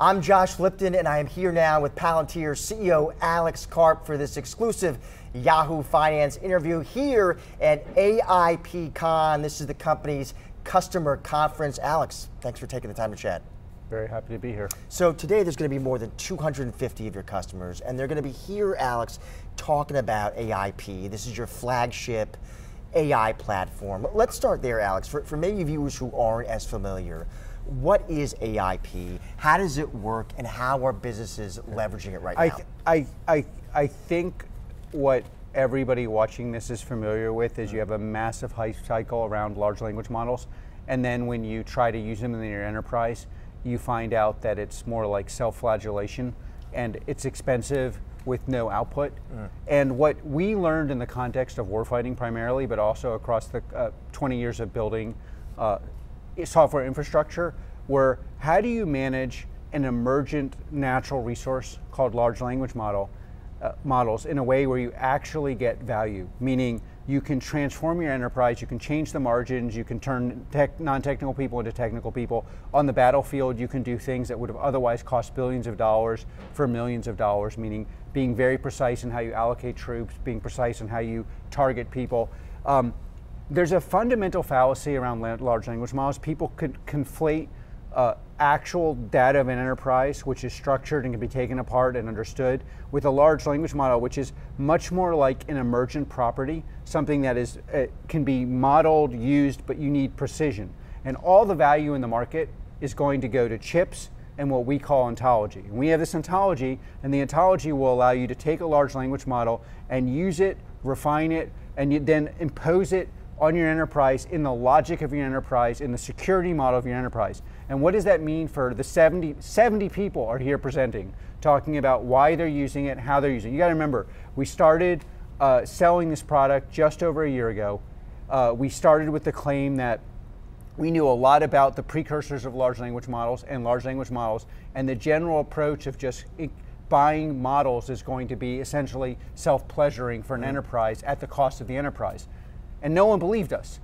I'm Josh Lipton, and I am here now with Palantir CEO Alex Karp for this exclusive Yahoo Finance interview here at AIPCon. This is the company's customer conference. Alex, thanks for taking the time to chat. Very happy to be here. So today there's going to be more than 250 of your customers, and they're going to be here, Alex, talking about AIP. This is your flagship AI platform. Let's start there, Alex. For, for maybe viewers who aren't as familiar, what is AIP? How does it work, and how are businesses leveraging it right I, now? I, I, I think what everybody watching this is familiar with is you have a massive hype cycle around large language models, and then when you try to use them in your enterprise, you find out that it's more like self-flagellation, and it's expensive with no output. Mm. And what we learned in the context of warfighting primarily, but also across the uh, 20 years of building uh, software infrastructure, were how do you manage an emergent natural resource called large language model uh, models in a way where you actually get value, meaning you can transform your enterprise, you can change the margins, you can turn tech, non-technical people into technical people. On the battlefield, you can do things that would have otherwise cost billions of dollars for millions of dollars, meaning being very precise in how you allocate troops, being precise in how you target people. Um, there's a fundamental fallacy around large language models. People could conflate uh, actual data of an enterprise, which is structured and can be taken apart and understood, with a large language model, which is much more like an emergent property, something that is uh, can be modeled, used, but you need precision. And all the value in the market is going to go to chips and what we call ontology. And we have this ontology, and the ontology will allow you to take a large language model and use it, refine it, and then impose it on your enterprise, in the logic of your enterprise, in the security model of your enterprise. And what does that mean for the 70, 70 people are here presenting, talking about why they're using it, how they're using it. You got to remember, we started uh, selling this product just over a year ago. Uh, we started with the claim that we knew a lot about the precursors of large language models and large language models, and the general approach of just buying models is going to be essentially self pleasuring for an enterprise at the cost of the enterprise and no one believed us.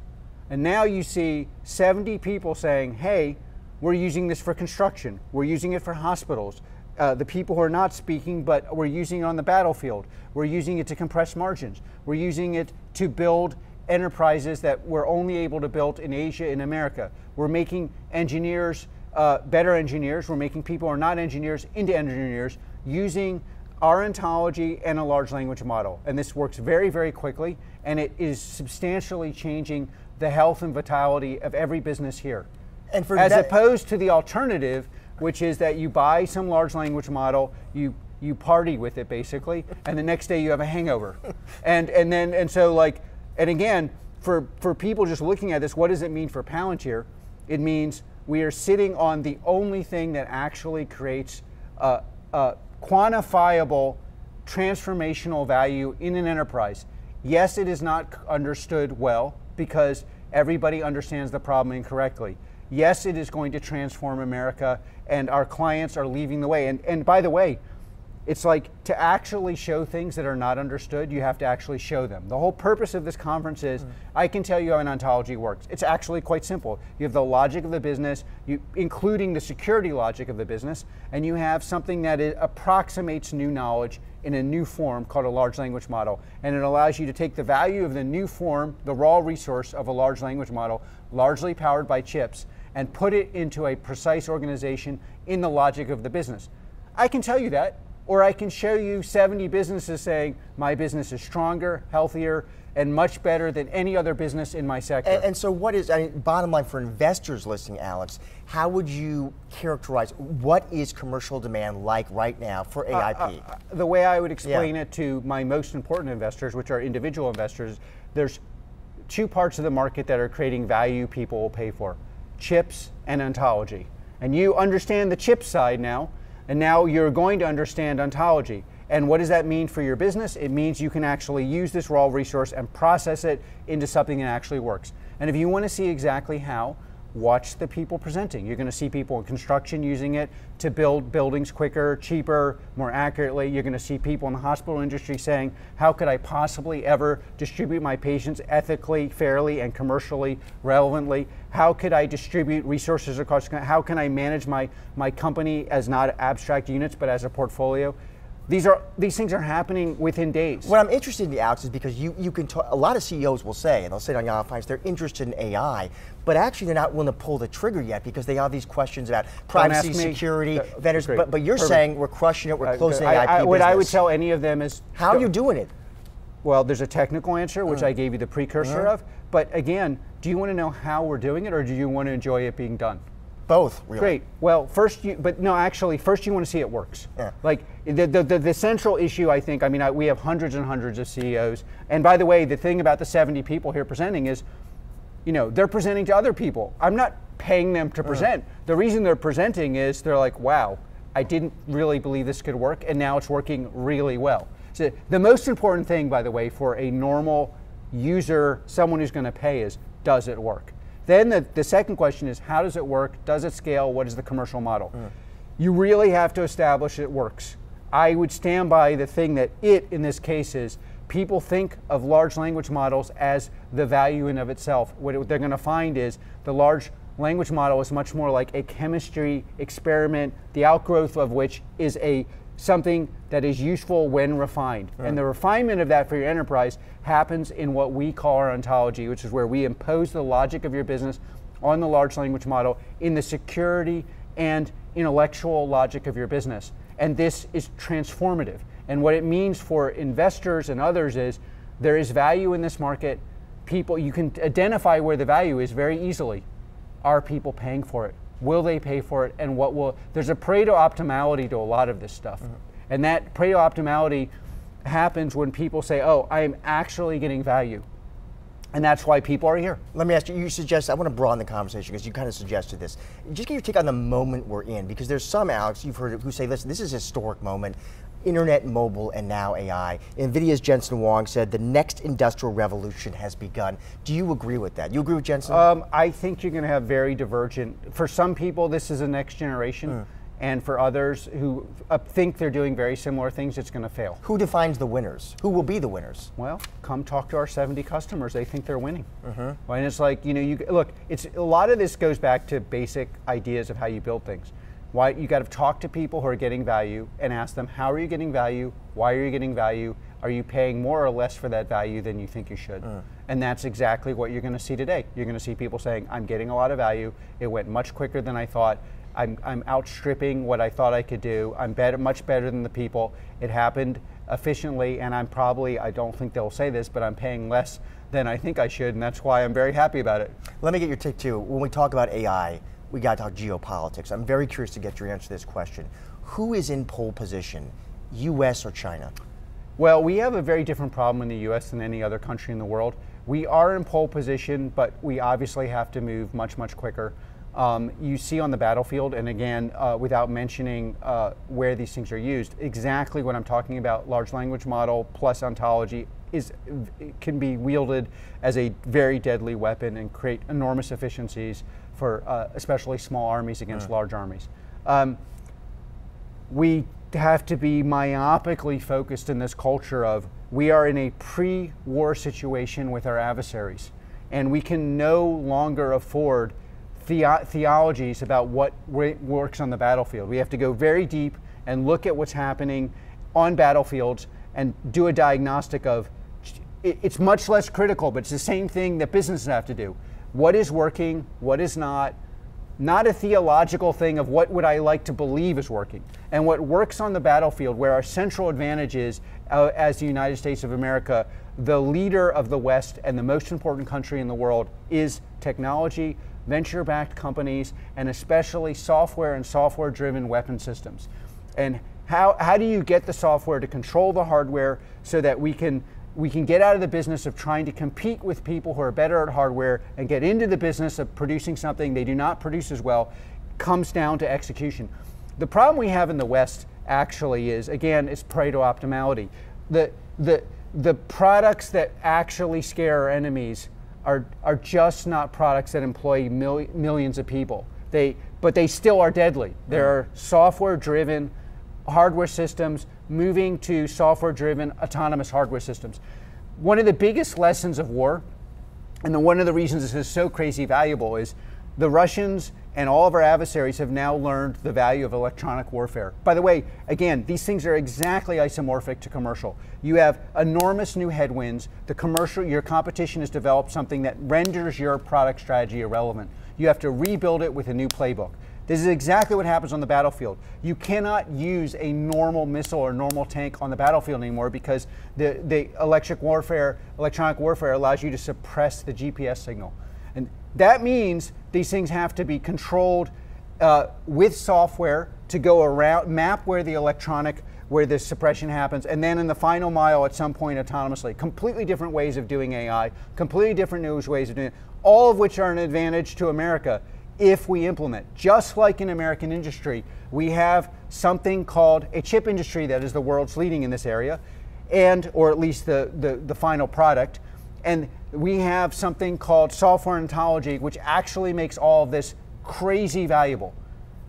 And now you see 70 people saying, hey, we're using this for construction, we're using it for hospitals. Uh, the people who are not speaking, but we're using it on the battlefield. We're using it to compress margins. We're using it to build enterprises that we're only able to build in Asia, in America. We're making engineers uh, better engineers. We're making people who are not engineers into engineers using our ontology and a large language model. And this works very, very quickly, and it is substantially changing the health and vitality of every business here. And for As opposed to the alternative, which is that you buy some large language model, you you party with it basically, and the next day you have a hangover. and and then and so like and again, for for people just looking at this, what does it mean for Palantir? It means we are sitting on the only thing that actually creates uh, uh, quantifiable transformational value in an enterprise. Yes, it is not understood well because everybody understands the problem incorrectly. Yes, it is going to transform America, and our clients are leaving the way. And, and by the way, it's like to actually show things that are not understood, you have to actually show them. The whole purpose of this conference is mm. I can tell you how an ontology works. It's actually quite simple. You have the logic of the business, you, including the security logic of the business, and you have something that approximates new knowledge in a new form called a large language model. And it allows you to take the value of the new form, the raw resource of a large language model, largely powered by chips, and put it into a precise organization in the logic of the business. I can tell you that or I can show you 70 businesses saying my business is stronger, healthier, and much better than any other business in my sector. And, and so, what is, I mean, bottom line for investors listening, Alex, how would you characterize what is commercial demand like right now for AIP? Uh, uh, uh, the way I would explain yeah. it to my most important investors, which are individual investors, there's two parts of the market that are creating value people will pay for chips and ontology. And you understand the chip side now and now you're going to understand ontology. And what does that mean for your business? It means you can actually use this raw resource and process it into something that actually works. And if you want to see exactly how, watch the people presenting. You're going to see people in construction using it to build buildings quicker, cheaper, more accurately. You're going to see people in the hospital industry saying, How could I possibly ever distribute my patients ethically, fairly, and commercially relevantly? How could I distribute resources across? How can I manage my, my company as not abstract units but as a portfolio? These are these things are happening within days. What I'm interested in, Alex, is because you, you can talk, a lot of CEOs will say, and they'll say on Yahoo Finance, they're interested in AI, but actually they're not willing to pull the trigger yet because they have these questions about privacy, security, uh, vendors. But, but you're Perfect. saying we're crushing it, we're closing uh, the IP I, What I would tell any of them is how are you doing it? Well, there's a technical answer, which uh, I gave you the precursor uh, of. But again, do you want to know how we're doing it, or do you want to enjoy it being done? Both, really. Great. Well, first you, but no, actually, first you want to see it works. Yeah. Like the, the, the, the central issue, I think, I mean, I, we have hundreds and hundreds of CEOs. And by the way, the thing about the 70 people here presenting is, you know, they're presenting to other people. I'm not paying them to present. Uh. The reason they're presenting is they're like, wow, I didn't really believe this could work, and now it's working really well. So the most important thing, by the way, for a normal user, someone who's going to pay is, does it work? Then the, the second question is how does it work? Does it scale? What is the commercial model? Mm. You really have to establish it works. I would stand by the thing that it in this case is people think of large language models as the value in of itself. What it, they're going to find is the large language model is much more like a chemistry experiment, the outgrowth of which is a something that is useful when refined. Right. And the refinement of that for your enterprise happens in what we call our ontology, which is where we impose the logic of your business on the large language model in the security and intellectual logic of your business. And this is transformative. And what it means for investors and others is there is value in this market. People, you can identify where the value is very easily. Are people paying for it? Will they pay for it? And what will, there's a Pareto optimality to a lot of this stuff. Mm-hmm. And that Pareto optimality happens when people say, oh, I am actually getting value. And that's why people are here. Let me ask you, you suggest, I want to broaden the conversation because you kind of suggested this. Just get your take on the moment we're in because there's some, Alex, you've heard who say, listen, this is a historic moment internet, mobile, and now AI. NVIDIA's Jensen Huang said the next industrial revolution has begun. Do you agree with that? You agree with Jensen? Um, I think you're going to have very divergent. For some people, this is a next generation. Mm. And for others who uh, think they're doing very similar things, it's going to fail. Who defines the winners? Who will be the winners? Well, come talk to our 70 customers. They think they're winning. Mm-hmm. And it's like, you know, you look, it's a lot of this goes back to basic ideas of how you build things. Why you got to talk to people who are getting value and ask them how are you getting value? Why are you getting value? Are you paying more or less for that value than you think you should? Uh. And that's exactly what you're going to see today. You're going to see people saying, "I'm getting a lot of value. It went much quicker than I thought. I'm, I'm outstripping what I thought I could do. I'm better, much better than the people. It happened efficiently, and I'm probably, I don't think they'll say this, but I'm paying less than I think I should, and that's why I'm very happy about it. Let me get your take too. When we talk about AI, we got to talk geopolitics. I'm very curious to get your answer to this question. Who is in pole position, US or China? Well, we have a very different problem in the US than any other country in the world. We are in pole position, but we obviously have to move much, much quicker. Um, you see on the battlefield, and again, uh, without mentioning uh, where these things are used, exactly what I'm talking about large language model plus ontology is can be wielded as a very deadly weapon and create enormous efficiencies for uh, especially small armies against mm. large armies. Um, we have to be myopically focused in this culture of we are in a pre war situation with our adversaries, and we can no longer afford the- theologies about what works on the battlefield. We have to go very deep and look at what's happening on battlefields and do a diagnostic of it's much less critical, but it's the same thing that businesses have to do what is working, what is not, not a theological thing of what would I like to believe is working. And what works on the battlefield, where our central advantage is, uh, as the United States of America, the leader of the West and the most important country in the world, is technology, venture backed companies, and especially software and software driven weapon systems. And how, how do you get the software to control the hardware so that we can we can get out of the business of trying to compete with people who are better at hardware and get into the business of producing something they do not produce as well comes down to execution. The problem we have in the West actually is, again, is Pareto optimality. The, the, the products that actually scare our enemies are, are just not products that employ mil- millions of people. They, but they still are deadly. They're software driven hardware systems moving to software driven autonomous hardware systems. One of the biggest lessons of war, and the, one of the reasons this is so crazy valuable, is the Russians and all of our adversaries have now learned the value of electronic warfare. By the way, again, these things are exactly isomorphic to commercial. You have enormous new headwinds. The commercial, your competition has developed something that renders your product strategy irrelevant. You have to rebuild it with a new playbook. This is exactly what happens on the battlefield. You cannot use a normal missile or normal tank on the battlefield anymore because the, the electric warfare, electronic warfare allows you to suppress the GPS signal. And that means these things have to be controlled uh, with software to go around, map where the electronic, where the suppression happens, and then in the final mile at some point autonomously. Completely different ways of doing AI, completely different new ways of doing it, all of which are an advantage to America if we implement. Just like in American industry, we have something called a chip industry that is the world's leading in this area, and or at least the, the, the final product. And we have something called software ontology, which actually makes all of this crazy valuable.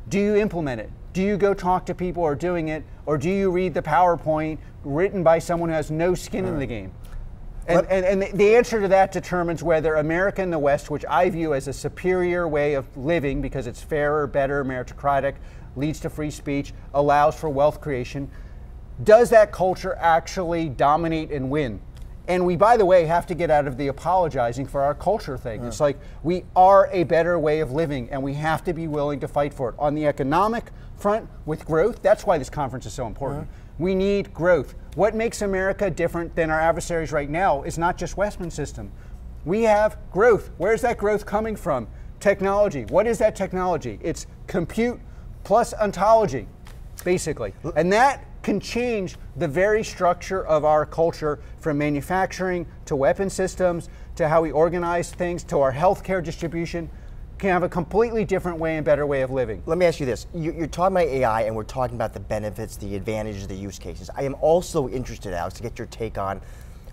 Do you implement it? Do you go talk to people who are doing it? Or do you read the PowerPoint written by someone who has no skin right. in the game? And, and, and, the answer to that determines whether America and the West, which I view as a superior way of living because it's fairer, better, meritocratic, leads to free speech, allows for wealth creation, does that culture actually dominate and win? And we, by the way, have to get out of the apologizing for our culture thing. It's like we are a better way of living and we have to be willing to fight for it. On the economic front, with growth, that's why this conference is so important. Uh-huh. We need growth. What makes America different than our adversaries right now is not just weapon system. We have growth. Where's that growth coming from? Technology. What is that technology? It's compute plus ontology, basically. And that can change the very structure of our culture from manufacturing to weapon systems to how we organize things to our healthcare distribution can have a completely different way and better way of living. Let me ask you this. You're talking about AI and we're talking about the benefits, the advantages, the use cases. I am also interested, Alex, to get your take on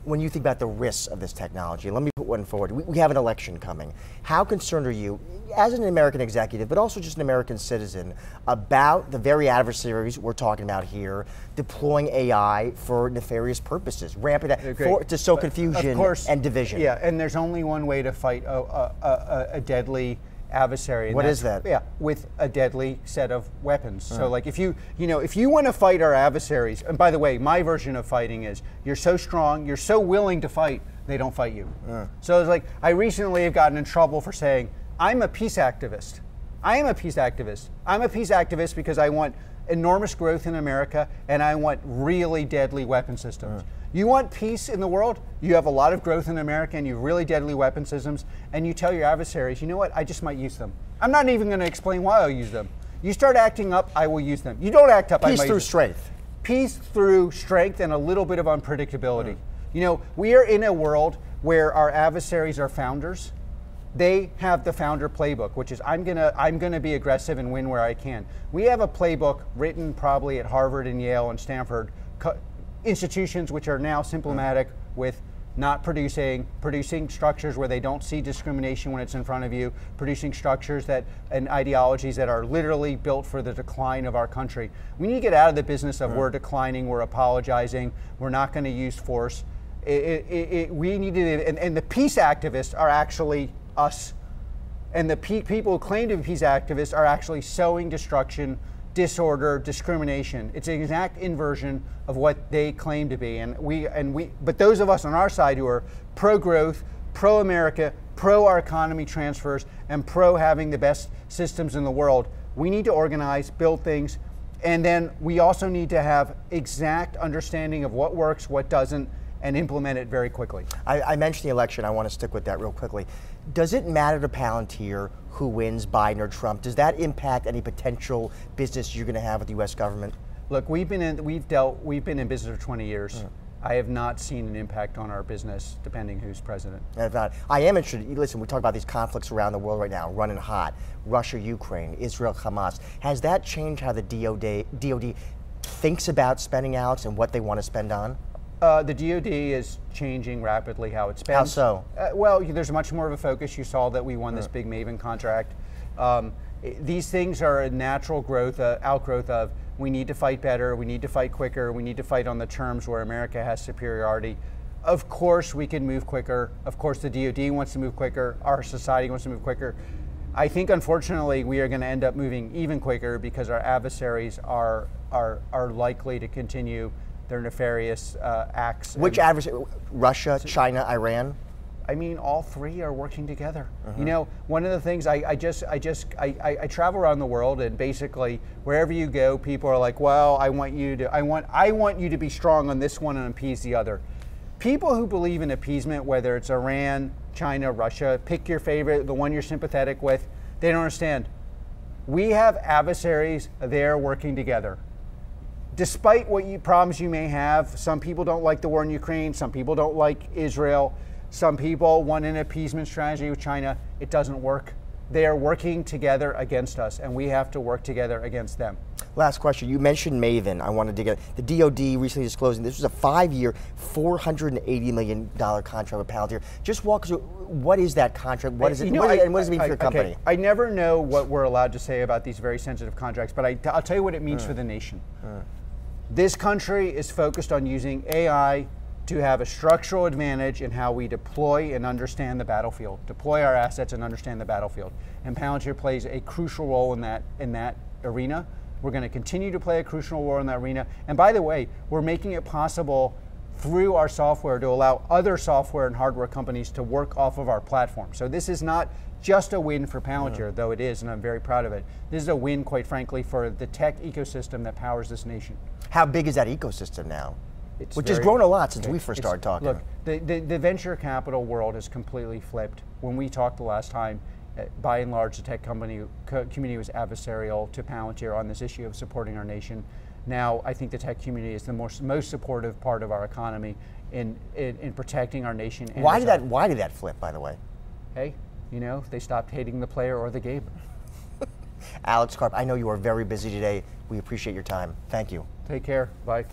when you think about the risks of this technology. Let me put one forward. We, we have an election coming. How concerned are you, as an American executive, but also just an American citizen, about the very adversaries we're talking about here deploying AI for nefarious purposes, ramping that for, to sow confusion course, and division? Yeah, and there's only one way to fight a, a, a, a deadly adversary. What is that? Yeah, with a deadly set of weapons. So like if you you know if you want to fight our adversaries, and by the way, my version of fighting is you're so strong, you're so willing to fight, they don't fight you. Uh. So it's like I recently have gotten in trouble for saying I'm a peace activist. I am a peace activist. I'm a peace activist because I want enormous growth in America and I want really deadly weapon systems. Uh. You want peace in the world? You have a lot of growth in America and you have really deadly weapon systems, and you tell your adversaries, you know what, I just might use them. I'm not even going to explain why I'll use them. You start acting up, I will use them. You don't act up, I might. peace through strength. Peace through strength and a little bit of unpredictability. Mm. You know, we are in a world where our adversaries are founders. They have the founder playbook, which is I'm gonna I'm gonna be aggressive and win where I can. We have a playbook written probably at Harvard and Yale and Stanford institutions which are now symptomatic with not producing, producing structures where they don't see discrimination when it's in front of you, producing structures that and ideologies that are literally built for the decline of our country. We need to get out of the business of right. we're declining, we're apologizing, we're not going to use force. It, it, it, we need to, and, and, the peace activists are actually us. And the pe- people who claim to be peace activists are actually sowing destruction disorder, discrimination. It's an exact inversion of what they claim to be. And we and we but those of us on our side who are pro-growth, pro-America, pro our economy transfers, and pro having the best systems in the world, we need to organize, build things, and then we also need to have exact understanding of what works, what doesn't, and implement it very quickly. I, I mentioned the election. I want to stick with that real quickly. Does it matter to Palantir who wins, Biden or Trump? Does that impact any potential business you're going to have with the U.S. government? Look, we've been in we've dealt we've been in business for 20 years. Mm. I have not seen an impact on our business, depending who's president. Not, I am interested. Listen, we talk about these conflicts around the world right now, running hot: Russia, Ukraine, Israel, Hamas. Has that changed how the DoD, DoD thinks about spending, Alex, and what they want to spend on? Uh, the DoD is changing rapidly how it spends. How so? Uh, well, there's much more of a focus. You saw that we won this big Maven contract. Um, these things are a natural growth, uh, outgrowth of we need to fight better, we need to fight quicker, we need to fight on the terms where America has superiority. Of course, we can move quicker. Of course, the DoD wants to move quicker. Our society wants to move quicker. I think, unfortunately, we are going to end up moving even quicker because our adversaries are are are likely to continue their nefarious uh, acts. Which adversary? Russia, China, Iran? I mean, all three are working together. You know, one of the things I, I just, I just, I, I, I travel around the world, and basically wherever you go, people are like, "Well, I want you to, I want, I want you to be strong on this one and appease the other." People who believe in appeasement, whether it's Iran, China, Russia, pick your favorite, the one you're sympathetic with, they don't understand. We have adversaries there working together despite what you, problems you may have, some people don't like the war in Ukraine, some people don't like Israel, some people want an appeasement strategy with China. It doesn't work. They are working together against us, and we have to work together against them. Last question. You mentioned Maven. I wanted to get the DoD recently disclosing this was a five-year, $480 million contract with Palantir. Just walk us through what is that contract? What is it? You know, what is I- and what does it mean I- for your okay, company? I never know what we're allowed to say about these very sensitive contracts, but I, will tell you what it means Hmm. for the nation. This country is focused on using AI to have a structural advantage in how we deploy and understand the battlefield, deploy our assets and understand the battlefield. And Palantir plays a crucial role in that in that arena. We're going to continue to play a crucial role in that arena. And by the way, we're making it possible through our software to allow other software and hardware companies to work off of our platform. So this is not just a win for Palantir, though it is, and I'm very proud of it. This is a win, quite frankly, for the tech ecosystem that powers this nation. How big is that ecosystem now? It's Which has grown a lot since we first started talking. Look, the, the, the venture capital world has completely flipped. When we talked the last time, uh, by and large, the tech company co- community was adversarial to Palantir on this issue of supporting our nation. Now, I think the tech community is the most, most supportive part of our economy in, in, in protecting our nation. and why did that? Why did that flip? By the way, Hey, you know, they stopped hating the player or the game. Alex Karp. I know you are very busy today. We appreciate your time. Thank you. Take care. Bye.